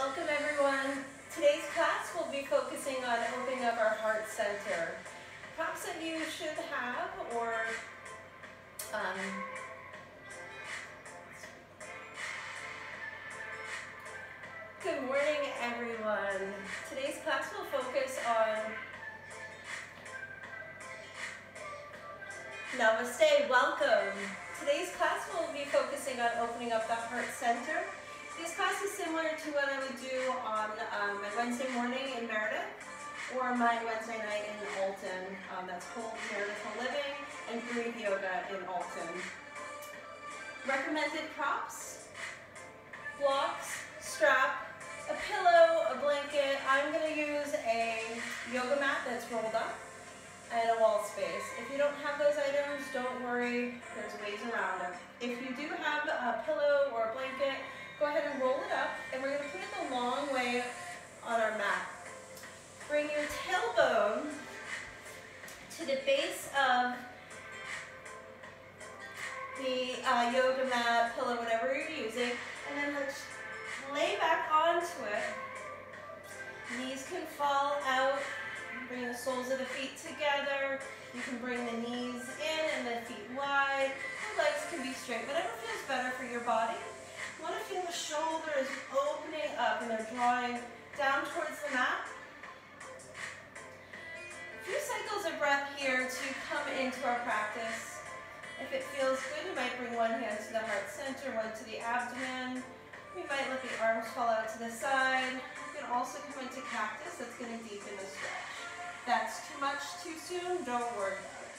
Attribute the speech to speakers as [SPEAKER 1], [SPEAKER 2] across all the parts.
[SPEAKER 1] welcome everyone. Today's class will be focusing on opening up our heart center. Props that you should have or um, Good morning everyone. Today's class will focus on Namaste, welcome. Today's class will be focusing on opening up the heart center. This class is similar to what I would do on um, my Wednesday morning in Meredith or my Wednesday night in Alton. Um, that's called Meredith Living and Breathe Yoga in Alton. Recommended props, blocks, strap, a pillow, a blanket. I'm going to use a yoga mat that's rolled up and a wall space. If you don't have those items, don't worry, there's ways around them. If you do have a pillow or a blanket, Go ahead and roll it up, and we're going to put it the long way on our mat. Bring your tailbone to the base of the uh, yoga mat, pillow, whatever you're using, and then let's lay back onto it. Knees can fall out. Bring the soles of the feet together. You can bring the knees in and the feet wide. The legs can be straight, but whatever feels better for your body want to feel the shoulders opening up and they're drawing down towards the mat. A few cycles of breath here to come into our practice. If it feels good, you might bring one hand to the heart center, one to the abdomen. We might let the arms fall out to the side. You can also come into cactus. That's going to deepen the stretch. That's too much too soon, don't worry about it.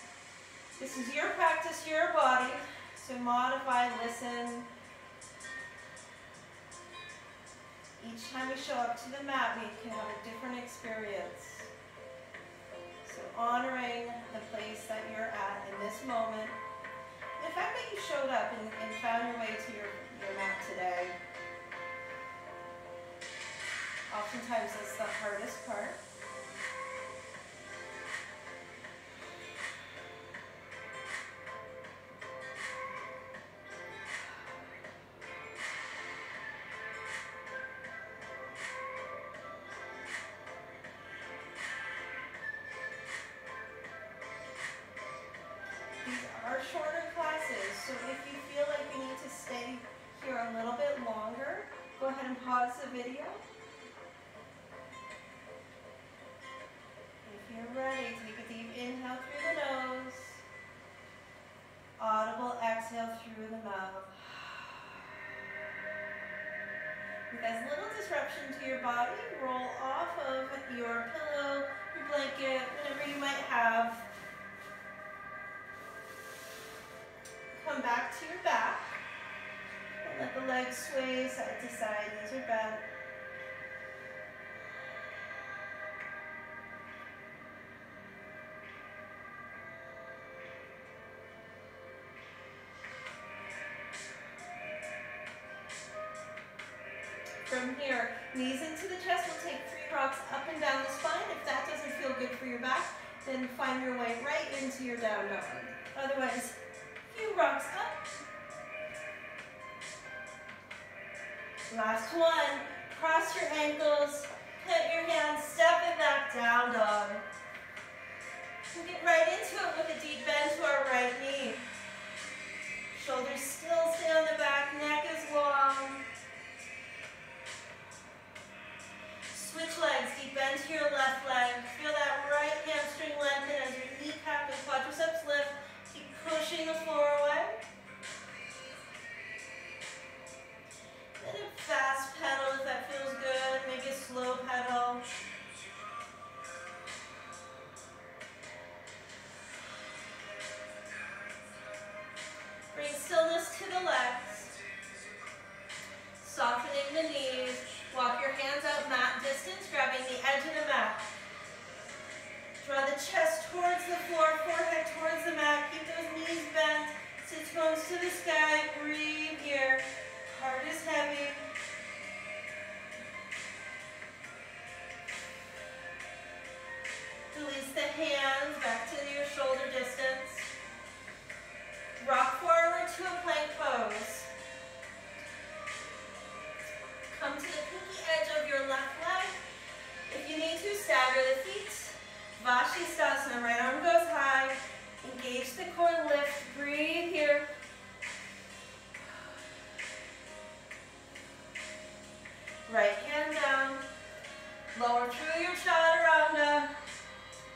[SPEAKER 1] This is your practice, your body. So modify, listen, Each time we show up to the mat, we can have a different experience. So honoring the place that you're at in this moment. The fact that you showed up and, and found your way to your, your mat today, oftentimes that's the hardest part. As little disruption to your body, roll off of your pillow, your blanket, whatever you might have. Come back to your back. Let the legs sway side to side, knees are bent. Knees into the chest. We'll take three rocks up and down the spine. If that doesn't feel good for your back, then find your way right into your down dog. Otherwise, few rocks up. Last one. Cross your ankles. Put your hands, step it back, down dog. We'll get right into it with a deep bend to our right knee. Shoulders still stay on the back, neck is long. Switch legs, deep bend to your left leg. Feel that right hamstring lengthen as your kneecap and quadriceps lift. Keep pushing the floor away. Then a fast pedal if that feels good. Maybe a slow pedal. Bring stillness to the legs. Softening the knees. Walk your hands out mat distance, grabbing the edge of the mat. Draw the chest towards the floor, forehead towards the mat. Keep those knees bent. Sit bones to the sky. Breathe here. Heart is heavy. Release the hands back to your shoulder distance. Rock forward to a plank pose. Vashisthasana, right arm goes high. Engage the core, lift, breathe here. Right hand down. Lower through your chaturanga.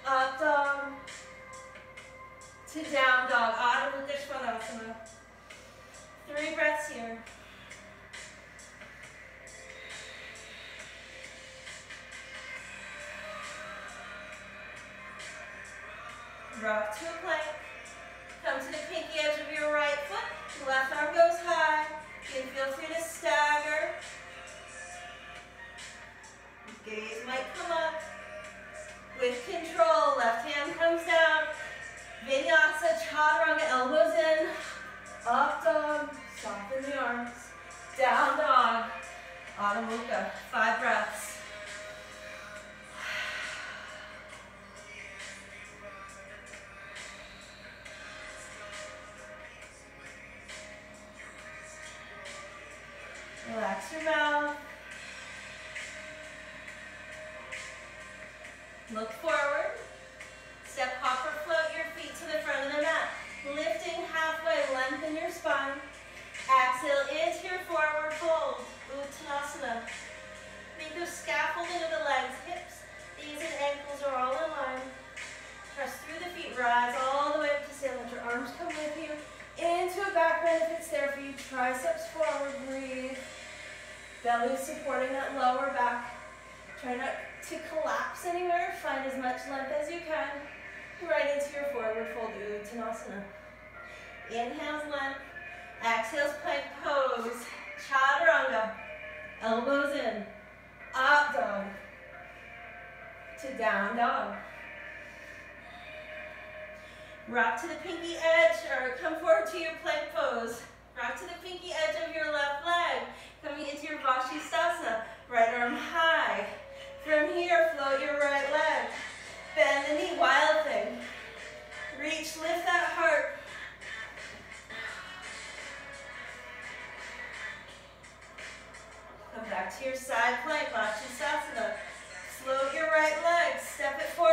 [SPEAKER 1] Up dog. To down dog. Adho Mukha Svanasana. Three breaths here. Rock to a plank. Come to the pinky edge of your right foot. Left arm goes high. You can feel free to stagger. Gaze might come up. With control, left hand comes down. Vinyasa, chaturanga, elbows in. Up dog, soften the arms. Down dog, Adho Mukha. Five breaths. Look forward. Step, hop, or float your feet to the front of the mat. Lifting halfway, lengthen your spine. Exhale into your forward fold, Uttanasana. Think of scaffolding of the legs, hips, knees, and ankles are all in line. Press through the feet, rise all the way up to ceiling. Let your arms come with you. Into a back bend if it's there for you. Triceps forward, breathe. Belly supporting that lower back. Try not to collapse anywhere. Find as much length as you can. Right into your forward fold, Uttanasana. Inhales length. Exhales plank pose. Chaturanga. Elbows in. Up dog. To down dog. Rock to the pinky edge, or come forward to your plank pose. Rock to the pinky edge of your left leg. Coming into your Vashisthasana. Right arm high. From here, float your right leg. Bend the knee, wild thing. Reach, lift that heart. Come back to your side plank, Vashisthasana. Float your right leg. Step it forward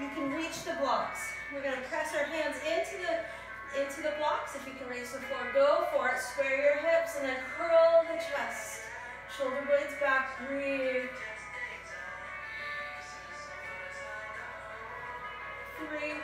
[SPEAKER 1] you can reach the blocks. We're gonna press our hands into the into the blocks. If you can reach the floor, go for it. Square your hips and then curl the chest. Shoulder blades back, breathe. Three,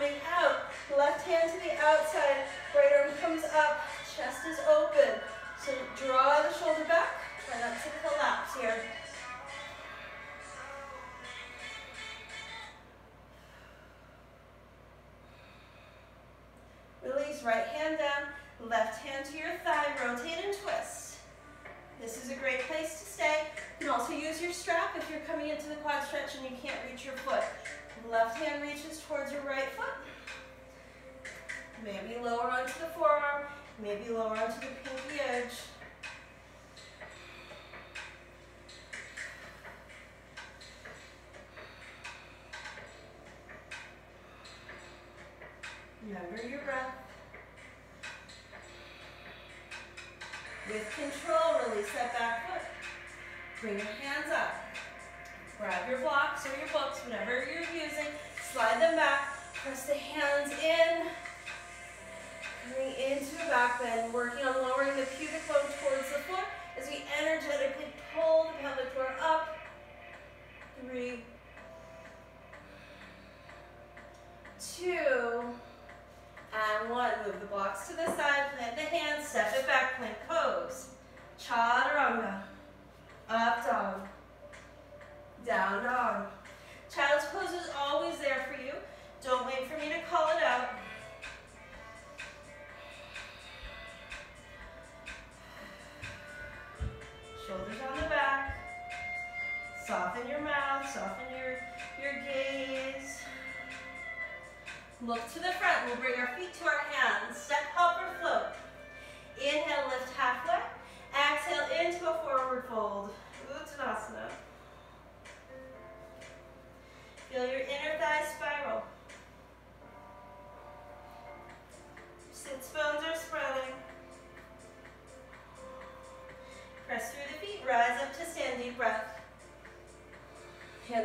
[SPEAKER 1] coming out. Left hand to the outside, right arm comes up, chest is open. So draw the shoulder back, and up to collapse here. Release right hand down, left hand to your thigh, rotate and twist. This is a great place to stay. You can also use your strap if you're coming into the quad stretch and you can't reach your foot. Left hand reaches towards your right foot. Maybe lower onto the forearm, maybe lower onto the pinky edge.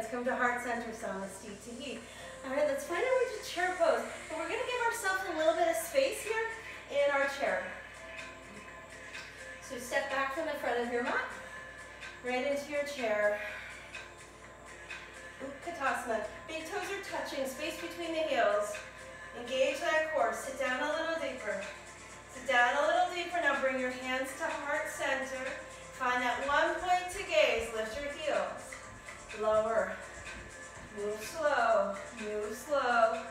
[SPEAKER 1] Hands come to heart center, steep to heat. All right, let's find our way to chair pose. But we're gonna give ourselves a little bit of space here in our chair. So step back from the front of your mat, right into your chair. Utkatasana. Big toes are touching, space between the heels. Engage that core. Sit down a little deeper. Sit down a little deeper. Now bring your hands to heart center. Find that one point to gaze. Lift your heels. Lower. Move slow. Move slow.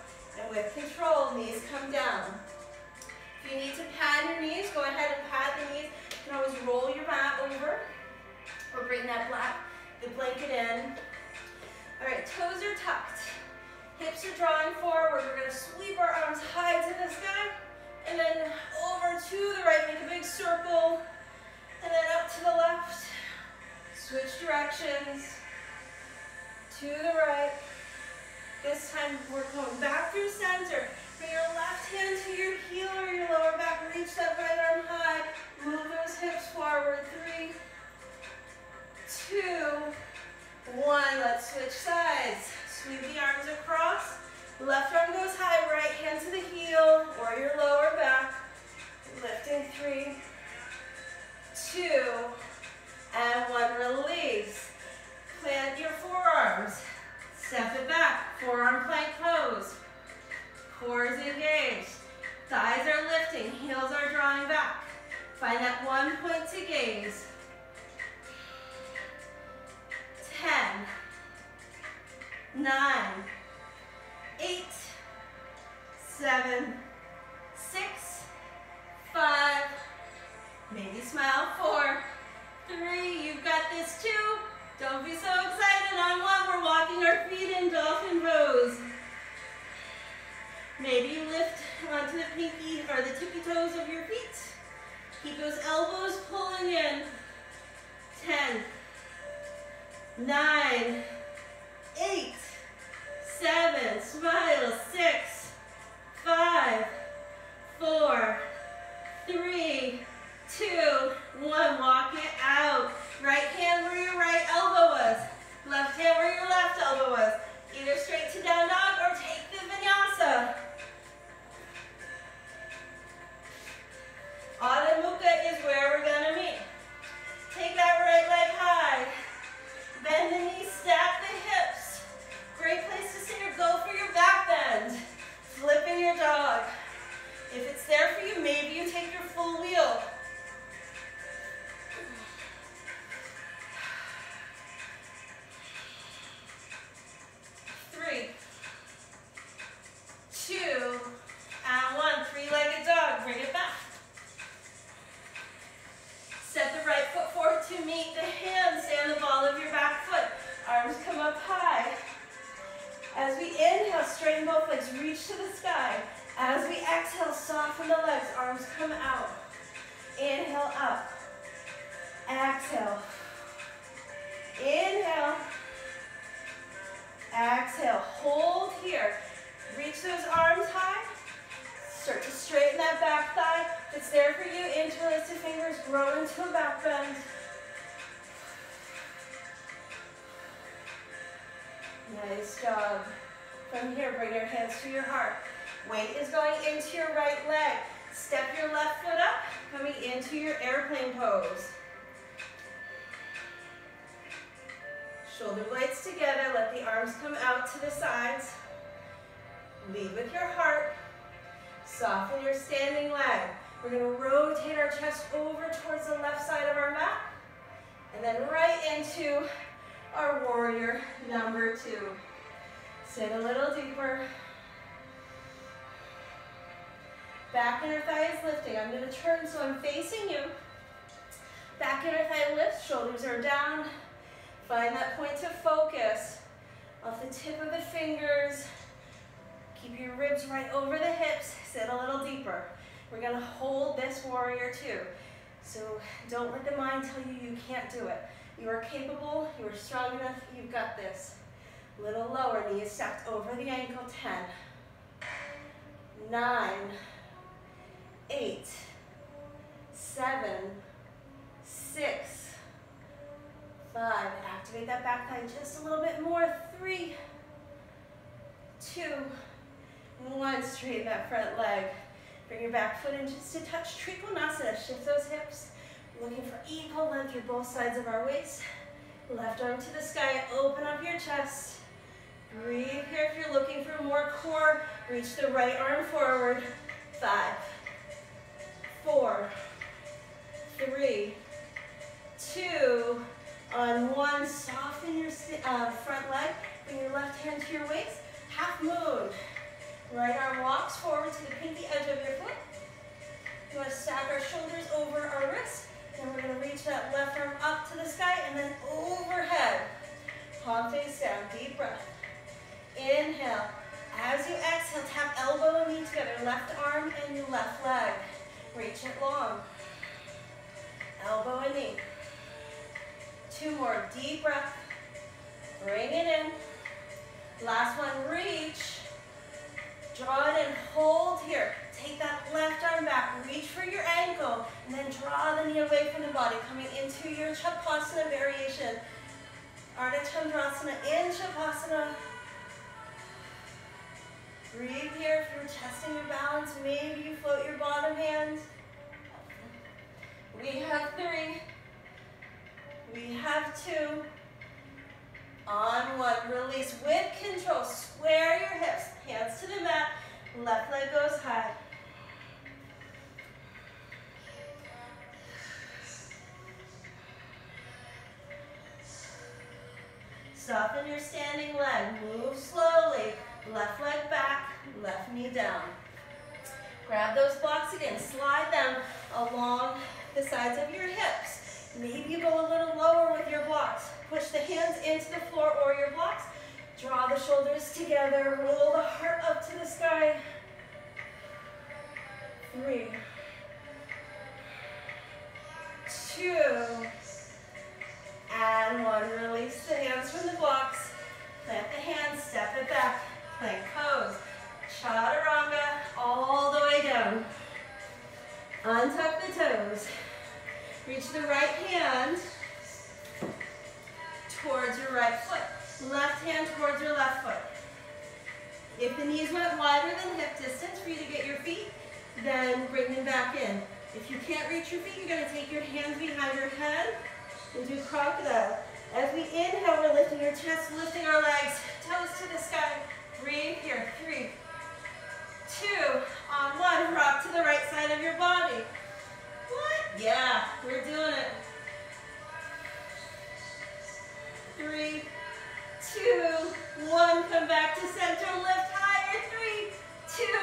[SPEAKER 1] And with control, knees come down. If you need to pad your knees, go ahead and pad the knees. You can always roll your mat over or bring that black, the blanket in. All right, toes are tucked. Hips are drawing forward. We're gonna sweep our arms high to the sky and then over to the right, make a big circle and then up to the left. Switch directions. To the right. This time we're going back through center. Bring your left hand to your heel or your lower back. Reach that right arm high. Move those hips forward. Three, two, one. Let's switch sides. Sweep the arms across. Left arm goes high. Right hand to the heel or your lower back. Lifting three, two, and one. Release. Plant your forearms. Step it back. Forearm plank pose. Core is engaged. Thighs are lifting. Heels are drawing back. Find that one point to gaze. Ten, nine, eight, seven, six, five, maybe smile, four, three, you've got this too. Don't be so excited on one, we're walking our feet in dolphin pose. Maybe lift onto the pinky or the tippy toes of your feet. Keep those elbows pulling in. Ten, nine, eight, seven, smile, Weight is going into your right leg. Step your left foot up, coming into your airplane pose. Shoulder blades together, let the arms come out to the sides. Lead with your heart. Soften your standing leg. We're going to rotate our chest over towards the left side of our mat. And then right into our warrior number two. Sit a little deeper. Back inner thigh is lifting. I'm going to turn so I'm facing you. Back inner thigh lifts, shoulders are down. Find that point of focus off the tip of the fingers. Keep your ribs right over the hips. Sit a little deeper. We're going to hold this warrior two. So don't let the mind tell you you can't do it. You are capable, you are strong enough, you've got this. Little lower, knees stacked over the ankle, 10, 9, 8, 7, 6, 5. Activate that back thigh just a little bit more, Three, two, one. Straighten that front leg. Bring your back foot in just a touch. Trikonasana, shift those hips. Looking for equal length through both sides of our waist. Left arm to the sky, open up your chest. Breathe here if you're looking for more core. Reach the right arm forward. Hand to your waist. Half moon. Right arm walks forward to the pinky edge of your foot. You want to stack our shoulders over our wrists. Then we're going to reach that left arm up to the sky and then overhead. Palm face down, deep breath. Inhale. As you exhale, tap elbow and knee together, left arm and your left leg. Reach it long. Elbow and knee. Two more, deep breath. Bring it in. Last one, reach. Draw it in, hold here. Take that left arm back, reach for your ankle, and then draw the knee away from the body, coming into your Chapasana variation. Ardha Chandrasana in Chapasana. Breathe here if you're testing your balance. Maybe you float your bottom hand. We have three. We have two. On one, release with control. Square your hips, hands to the mat. Left leg goes high. Soften your standing leg. Move slowly. Left leg back, left knee down. Grab those blocks again. Slide them along the sides of your hips. Maybe go a little lower with your blocks. Push the hands into the floor or your blocks. Draw the shoulders together. Roll the heart up to the sky. Three. Two. And one. Release the hands from the blocks. Plant the hands, step it back. Plank pose. Chaturanga all the way down. Untuck the toes. Reach the right hand towards your right foot. Left hand towards your left foot. If the knees went wider than hip distance for you to get your feet, then bring them back in. If you can't reach your feet, you're going to take your hands behind your head and do crocodile. As we inhale, we're lifting our chest, lifting our legs, toes to the sky. Breathe here. Three, two, on one. Rock to the right side of your body. What? Yeah, we're doing it. Three, two, one. Come back to center. Lift higher. Three, two,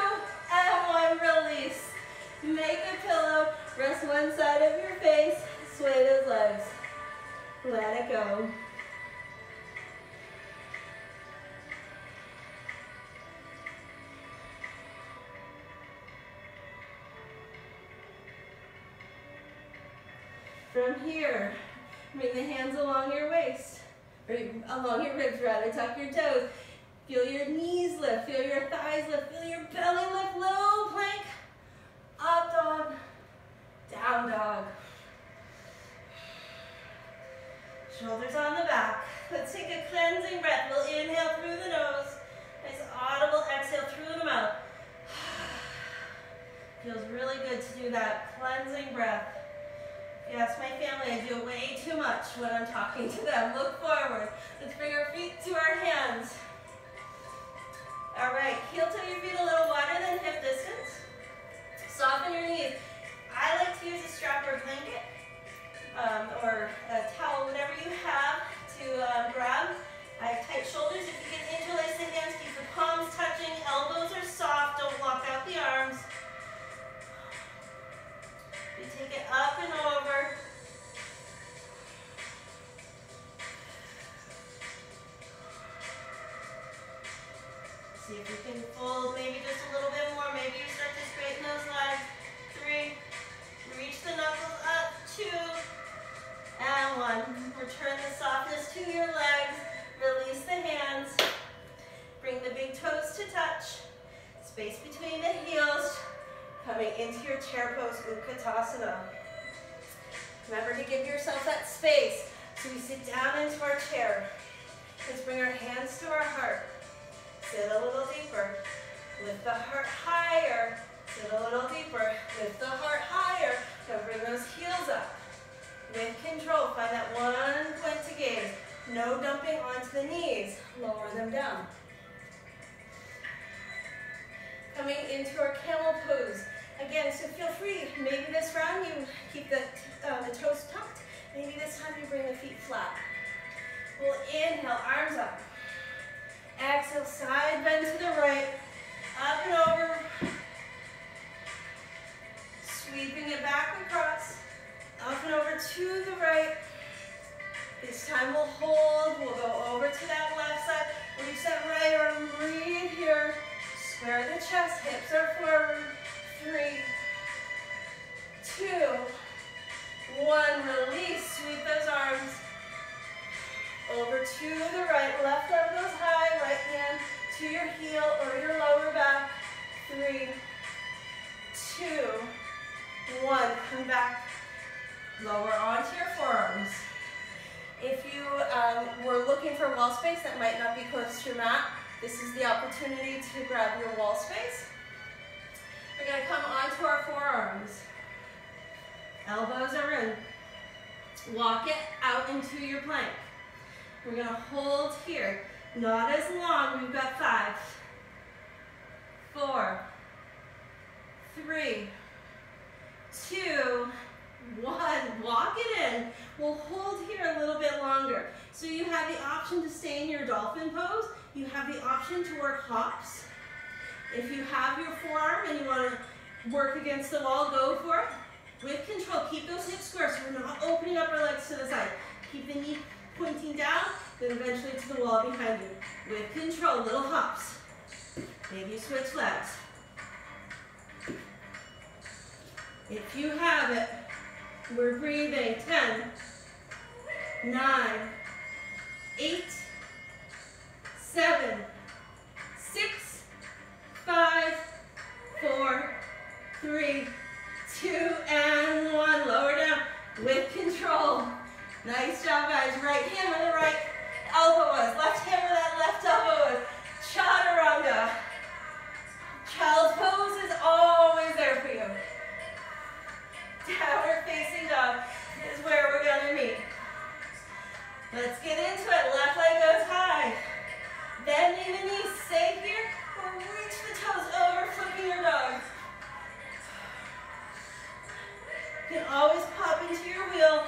[SPEAKER 1] and one. Release. Make a pillow. Rest one side of your face. Sway those legs. Let it go. From here, bring the hands along your waist, or along your ribs rather, tuck your toes. Feel your knees lift, feel your thighs lift, feel your belly lift, low plank, up dog, down dog. Shoulders on the back. Let's take a cleansing breath. We'll inhale through the nose. Nice audible exhale through the mouth. Feels really good to do that cleansing breath. Yes, my family, I do way too much when I'm talking to them. Look forward. Let's bring our feet to our hands. All right, heel toe your feet a little wider than hip distance. Soften your knees. I like to use a strap or blanket um, or a towel, whatever you have to um, grab. I have tight shoulders. If you can interlace the hands, keep the palms touching. Elbows are soft. Don't lock out the arms. Take it up and over. See if you can fold maybe just a little bit more. Maybe you start to straighten those legs. Three. Reach the knuckles up. Two. And one. Return the softness to your legs. Release the hands. Bring the big toes to touch. Space between the heels. Coming into your chair pose, Utkatasana. Remember to give yourself that space. So we sit down into our chair. Let's bring our hands to our heart. Sit a little deeper. Lift the heart higher. Sit a little deeper. Lift the heart higher. Now bring those heels up. With control, find that one point to gaze. No dumping onto the knees. Lower them down. Coming into our camel pose. Again, so feel free. Maybe this round you keep the, uh, the toes tucked. Maybe this time you bring the feet flat. We'll inhale, arms up. Exhale, side bend to the right, up and over. Sweeping it back across, up and over to the right. This time we'll hold, we'll go over to that left side. Reach that right arm, breathe here. Square the chest, hips are forward. Three, two, one. Release, sweep those arms. Over to the right, left arm goes high, right hand to your heel or your lower back. Three, two, one. Come back, lower onto your forearms. If you um, were looking for wall space that might not be close to your mat, this is the opportunity to grab your wall space. We're gonna come onto our forearms. Elbows are in. Walk it out into your plank. We're gonna hold here. Not as long, we've got five, four, three, two, one. Walk it in. We'll hold here a little bit longer. So you have the option to stay in your dolphin pose. You have the option to work hops. If you have your forearm and you want to work against the wall, go for it. With control, keep those hips square so we're not opening up our legs to the side. Keep the knee pointing down, then eventually to the wall behind you. With control, little hops. Maybe switch legs. If you have it, we're breathing. 10, 9, 8, 7, 6, 5, 4, 3, 2, and 1. Lower down with control. Nice job, guys. Right hand where the right elbow was. Left hand where that left elbow was. Chaturanga. Child's pose is always there for you. Downward facing dog is where we're going to meet. Let's get into it. Left leg goes high. Bending the knees. Stay here reach the toes over, flipping your dog. You can always pop into your wheel.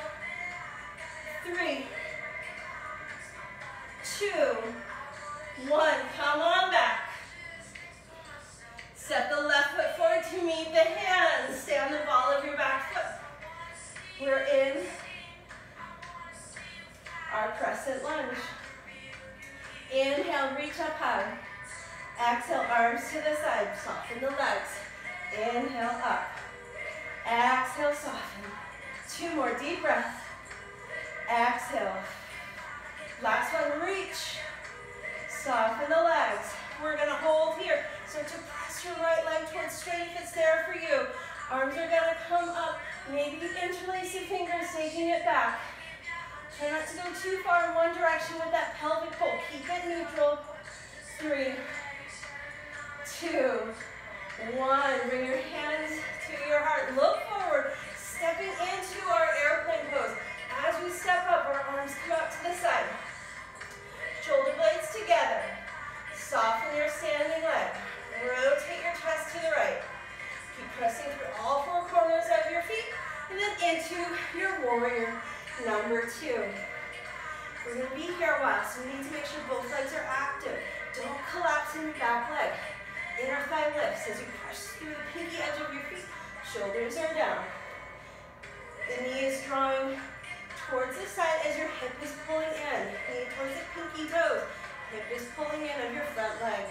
[SPEAKER 1] Hip is pulling in of your front leg.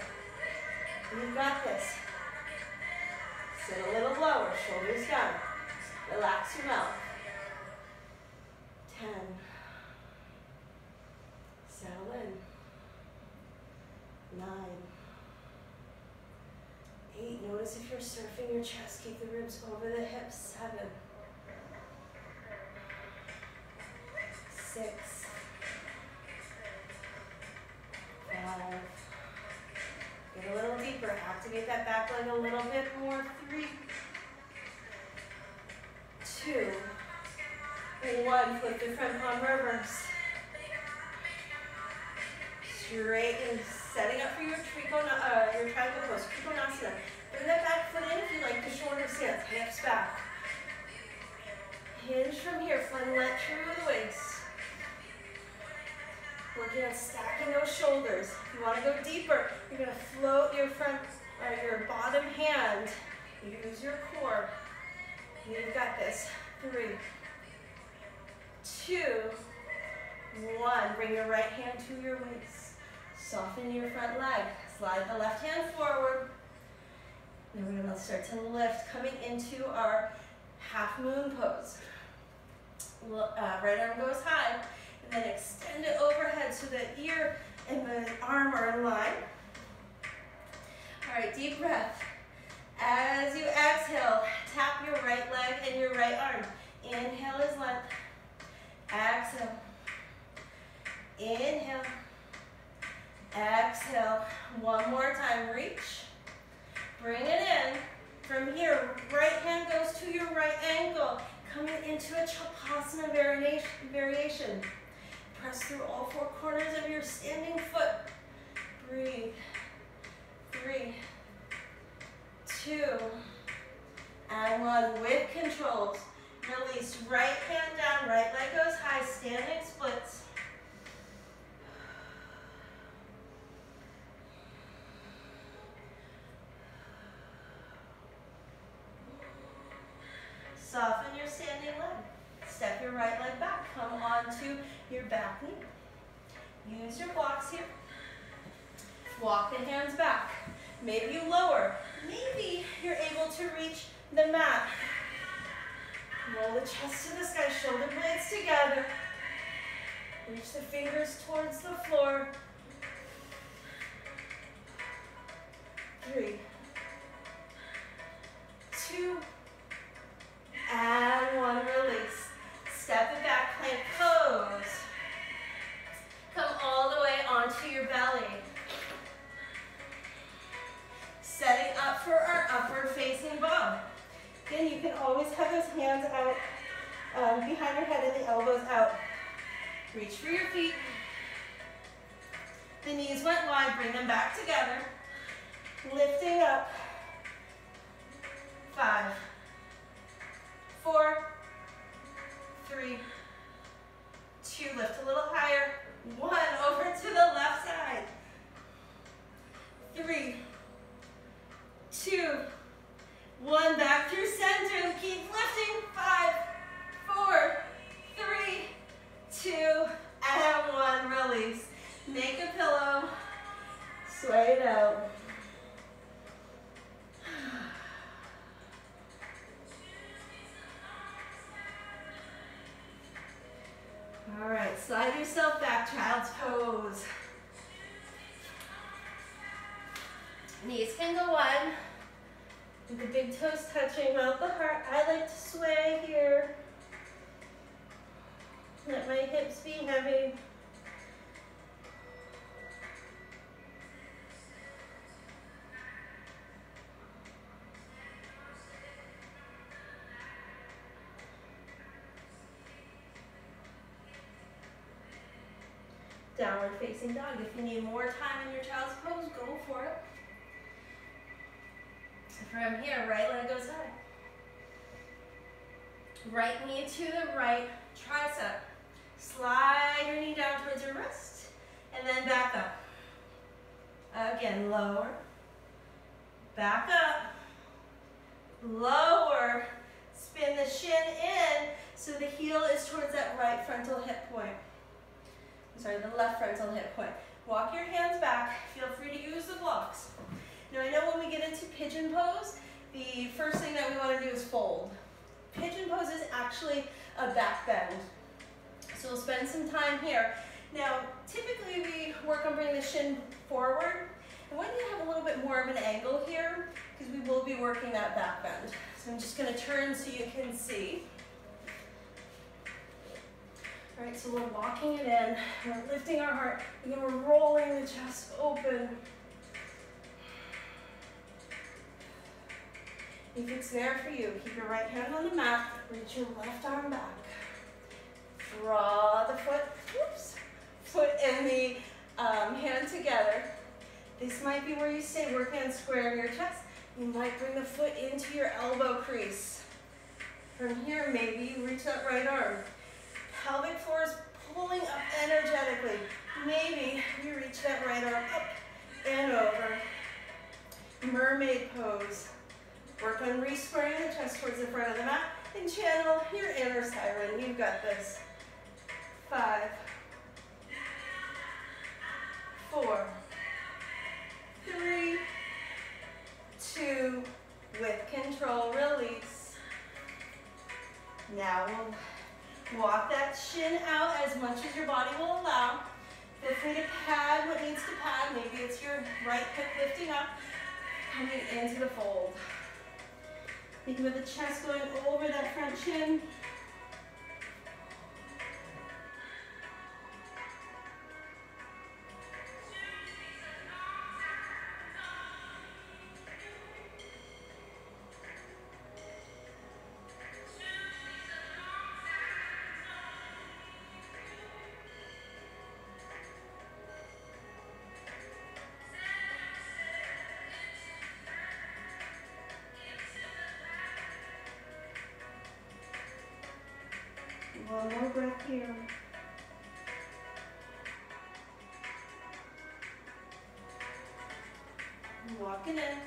[SPEAKER 1] You've got this. Sit a little lower, shoulders down. Relax your mouth. Ten. Settle in. Nine. Eight. Notice if you're surfing your chest, keep the ribs over the hips. Seven. six, get a little deeper, activate that back leg a little bit more, three, two, one, flip the front palm reverse, straighten, setting up for your trikona, uh, your triangle pose, trikonasana, bring that back foot in if you like the shoulder stance, hips back, hinge from here, fun, let through the waist, Working on stacking those shoulders. If you want to go deeper, you're going to float your front, or uh, your bottom hand. Use your core. You've got this. Three, two, one. Bring your right hand to your waist. Soften your front leg. Slide the left hand forward. Then we're to start to lift, coming into our half moon pose. Uh, right arm goes high. And then extend it so the ear and the arm are in line. All right, deep breath. As you exhale, tap your right leg and your right arm. Inhale is length. Exhale. Inhale. Exhale. One more time. Reach. Bring it in. From here, right hand goes to your right ankle. Coming into a Chakrasana variation. Press through all four corners of your standing foot. Breathe. Three, two, and one. With controls, release right hand down, right leg goes high, standing splits. Soften your standing leg. Step your right leg back. Come onto your back knee. Use your blocks here. Walk the hands back. Maybe you lower. Maybe you're able to reach the mat. Roll the chest to the sky, shoulder blades together. Reach the fingers towards the floor. Three, two, and one. Release. Step it back, plank pose. Come all the way onto your belly. Setting up for our upward facing bow. Then you can always have those hands out um, behind your head and the elbows out. Reach for your feet. The knees went wide, bring them back together. Lifting up. Five, four, three, two, lift a little higher, one, over to the left side, three, two, one, back through center, keep lifting, five, four, three, two, and one, release. Make a pillow, sway it out. All right, slide yourself back, child's pose. Knees can go wide. With the big toes touching, mouth the heart. I like to sway here. Let my hips be heavy. Downward facing dog. If you need more time in your child's pose, go for it. From here, right leg goes high. Right knee to the right tricep. Slide your knee down towards your wrist, and then back up. Again, lower, back up, lower, spin the shin in so the heel is towards that right frontal hip point. Sorry, the left frontal hip point. Walk your hands back. Feel free to use the blocks. Now I know when we get into pigeon pose, the first thing that we want to do is fold. Pigeon pose is actually a back bend. So we'll spend some time here. Now, typically we work on bringing the shin forward. And when you have a little bit more of an angle here, because we will be working that back bend. So I'm just gonna turn so you can see. All right, so we're walking it in, we're lifting our heart, and then we're rolling the chest open. If it's there for you, keep your right hand on the mat, reach your left arm back. Draw the foot, whoops, foot and the um, hand together. This might be where you stay, work hand square in your chest. You might bring the foot into your elbow crease. From here, maybe reach that right arm. Pelvic floor is pulling up energetically. Maybe you reach that right arm up and over. Mermaid pose. Work on re-squaring the chest towards the front of the mat and channel your inner siren. You've got this. Five, four, three, two, with control, release. Now we'll walk that shin out as much as your body will allow. Feel free to pad what needs to pad. Maybe it's your right hip lifting up, coming into the fold. Think about the chest going over that front shin. One more breath here. Walking in.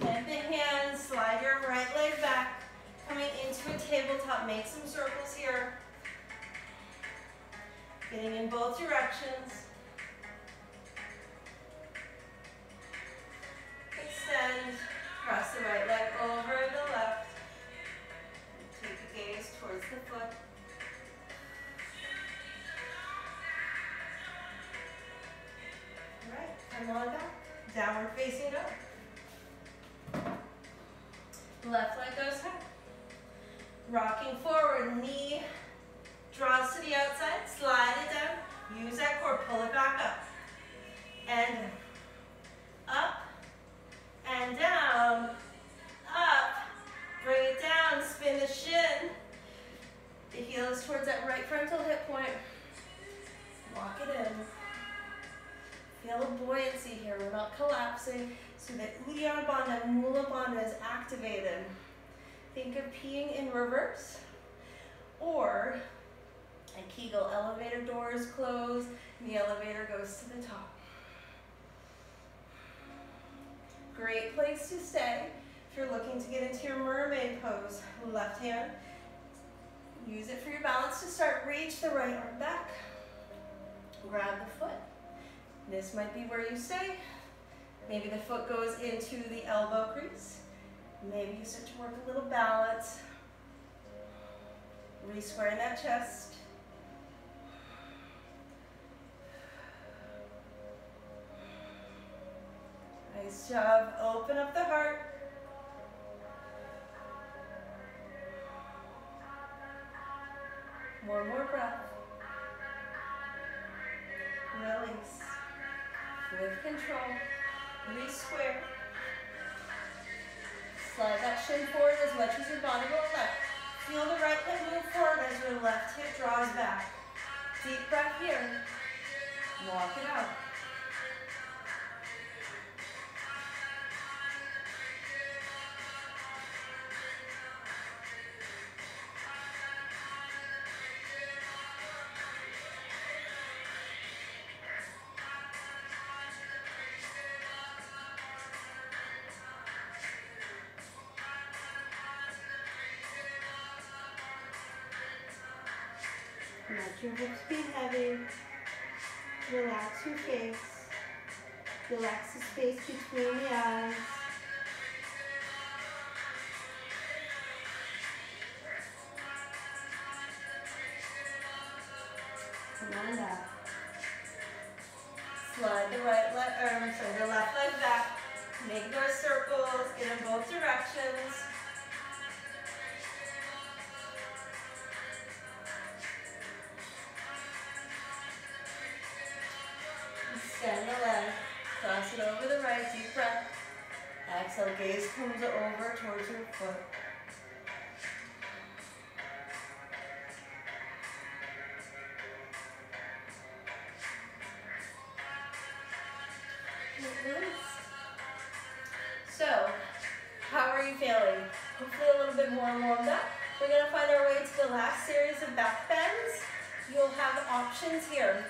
[SPEAKER 1] Bend the hands, slide your right leg back. Coming into a tabletop. Make some circles here. Getting in both directions. Back. Downward facing dog. Left leg goes high. Rocking forward, knee draws to the outside, slide it down. Use that core, pull it back up. Activated. Think of peeing in reverse. Or a Kegel elevator doors close and the elevator goes to the top. Great place to stay if you're looking to get into your mermaid pose. Left hand, use it for your balance to start. Reach the right arm back. Grab the foot. This might be where you stay. Maybe the foot goes into the elbow crease. Maybe you start to work a little balance. Re-squaring that chest. Nice job. Open up the heart. One more breath. Release. With control. Re-square. Slide that shin forward as much as your body will let. Feel the right hip move forward as your left hip draws back. Deep breath here. Walk it out. Your hips be heavy. Relax your face. Relax the space between the eyes. Come on down. Slide the right leg, or sorry, the left leg back. Make those circles, get in both directions. Over towards your foot. So, how are you feeling? Hopefully a little bit more warmed up. We're going to find our way to the last series of back bends. You'll have options here.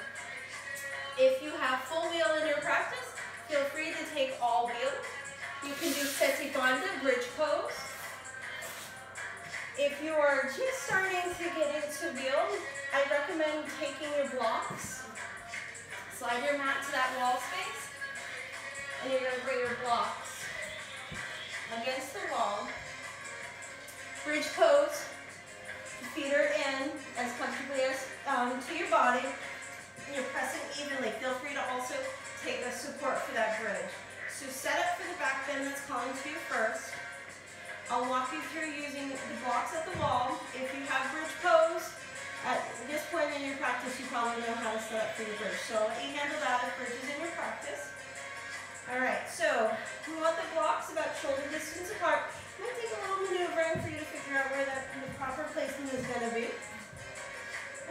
[SPEAKER 1] If you have full wheel in your practice, feel free to take all wheel. You can do Setu Bandha, bridge pose. If you are just starting to get into wheel, I recommend taking your blocks. Slide your mat to that wall space, and you're going to bring your blocks against the wall. Bridge pose, feet are in as comfortably as um, to your body. And you're pressing evenly. Feel free to also take a support for that bridge. So set up for the back bend that's calling to you first. I'll walk you through using the blocks at the wall. If you have bridge pose, at this point in your practice, you probably know how to set up for your bridge. So I'll let you handle that if bridge is in your practice. All right, so we want the blocks about shoulder distance apart. It might take a little maneuvering for you to figure out where that, the proper placement is going to be.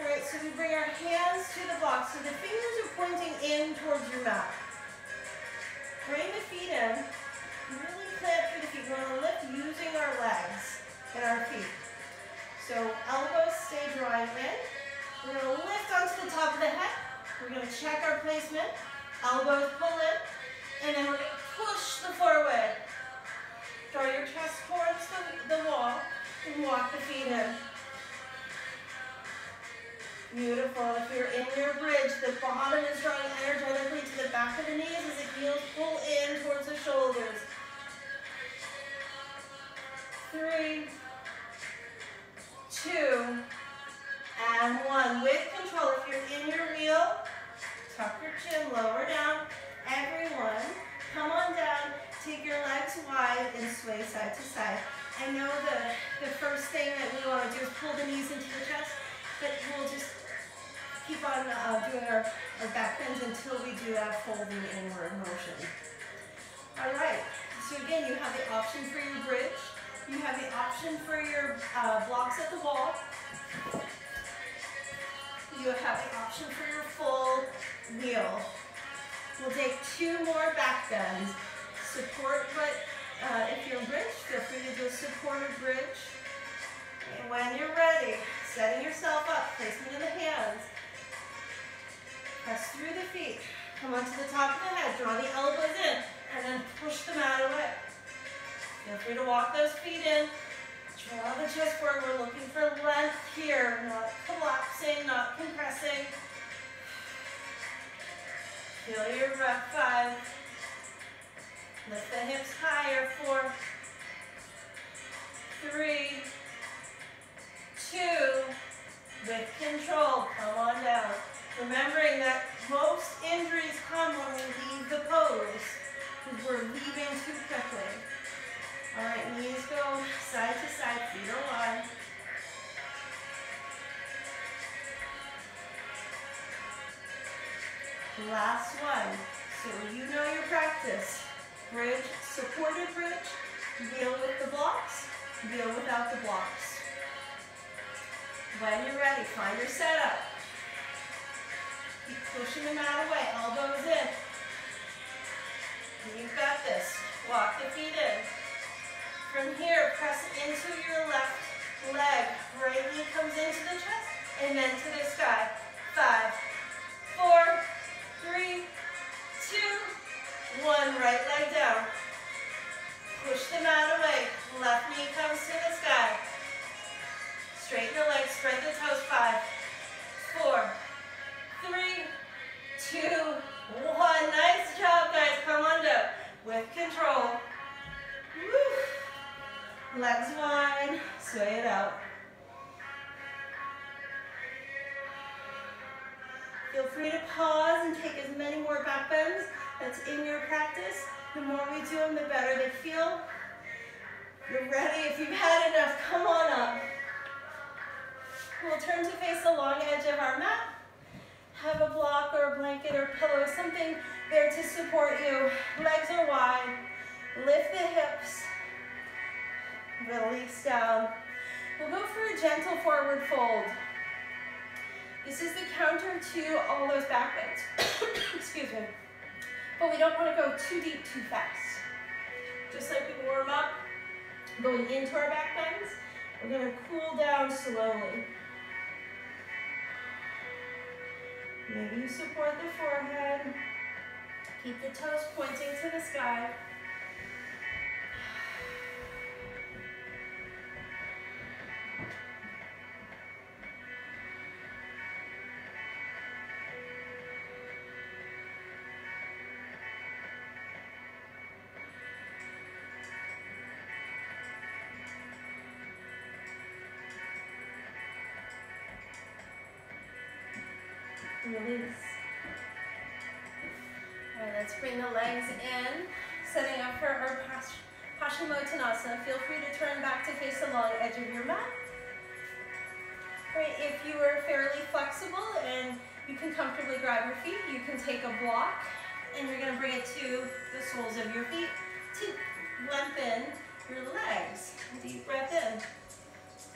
[SPEAKER 1] All right, so we bring our hands to the blocks. So the fingers are pointing in towards your mat. Bring the feet in. Really plant through the feet. We want to lift using our legs and our feet. So elbows stay drawing in. We're going to lift onto the top of the head. We're going to check our placement. Elbows pull in. And then we're going to push the forward. Draw your chest towards the, the wall and walk the feet in. Beautiful. If you're in your bridge, the bottom is drawing energetically to the back of the knees as the heels pull in towards the shoulders. Three, two, and one. With control, if you're in your wheel, tuck your chin, lower down. Everyone, come on down, take your legs wide and sway side to side. I know the, the first thing that we want to do is pull the knees into the chest, but we'll just keep on uh, doing our, our back bends until we do that folding inward motion. All right, so again, you have the option for your bridge. You have the option for your uh, blocks at the wall. You have the option for your full wheel. We'll take two more back bends. Support, but uh, if you're bridge, feel free to do a supported bridge. And when you're ready, setting yourself up, placement of the hands. Press through the feet. Come onto the top of the head. Draw the elbows in. And then push them out away. Feel free to walk those feet in. Draw the chest forward. We're looking for length here. Not collapsing, not compressing. Feel your breath. Five. Lift the hips higher. Four. Three. Two. With control. Come on down. Remembering that most injuries come when we leave the pose. because we're leaving too quickly. All right, knees go side to side, feet are wide. Last one. So you know your practice. Bridge, supported bridge, deal with the blocks, deal without the blocks. When you're ready, find your setup. Keep pushing the mat away, elbows in. You've got this. Walk the feet in. From here, press into your left leg. Right knee comes into the chest and then to the sky. Five, four, three, two, one. Right leg down. Push the mat away. Left knee comes to the sky. Straighten the legs, spread the toes. Five, four, three, two, one. Nice job, guys. Come on down. With control. Woo. Legs wide. Sway it out. Feel free to pause and take as many more back bends that's in your practice. The more we do them, the better they feel. You're ready. If you've had enough, come on up. We'll turn to face the long edge of our mat. Have a block or a blanket or pillow, something there to support you. Legs are wide. Lift the hips. Release down. We'll go for a gentle forward fold. This is the counter to all those back bends. Excuse me. But we don't want to go too deep too fast. Just like we warm up, going into our back bends, we're going to cool down slowly. Maybe you support the forehead. Keep the toes pointing to the sky. Release. All right, let's bring the legs in, setting up for our Paschimottanasana. Feel free to turn back to face the long edge of your mat. Right, if you are fairly flexible and you can comfortably grab your feet, you can take a block and you're gonna bring it to the soles of your feet to lengthen your legs. Deep breath in.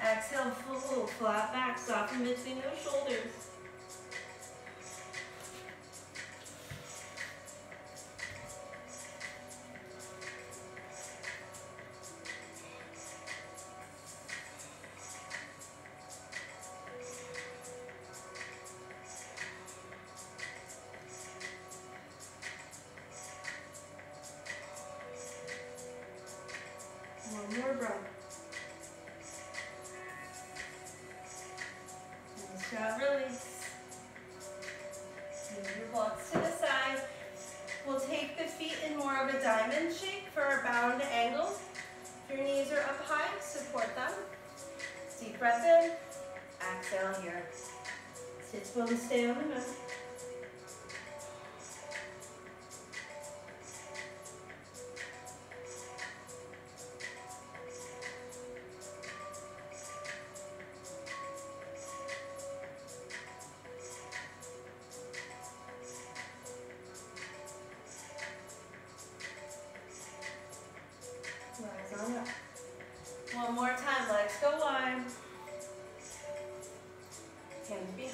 [SPEAKER 1] Exhale, full, flat back, soften between those shoulders.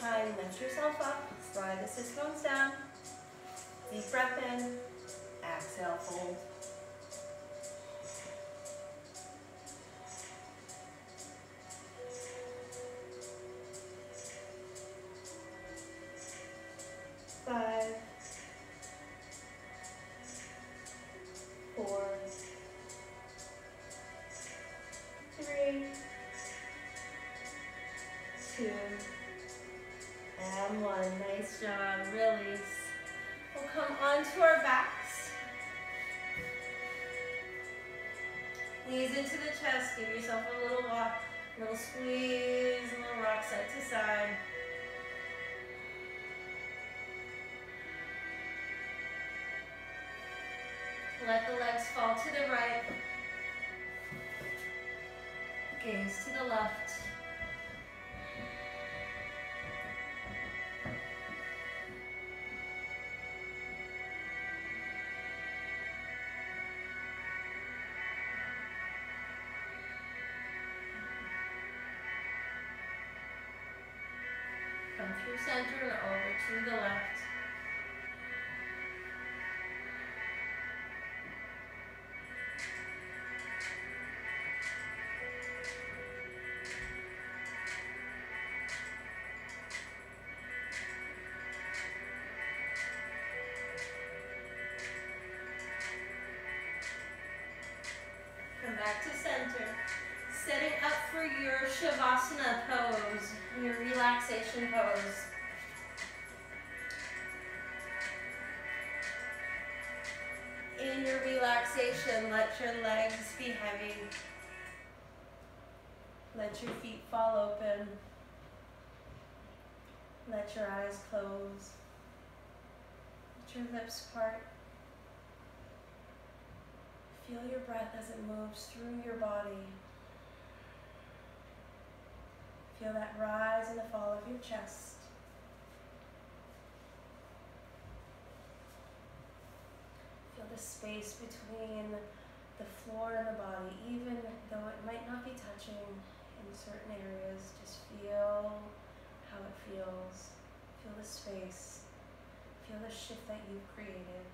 [SPEAKER 1] Behind, lift yourself up, slide the sit bones down. Deep breath in, exhale, fold. little squeeze, a little rock side to side. Let the legs fall to the right, gaze to the left. The left. Come back to center. Setting up for your Shavasana pose, your relaxation pose. Relaxation, let your legs be heavy. Let your feet fall open. Let your eyes close. Let your lips part. Feel your breath as it moves through your body. Feel that rise and the fall of your chest. Feel the space between the floor and the body, even though it might not be touching in certain areas. Just feel how it feels. Feel the space. Feel the shift that you've created.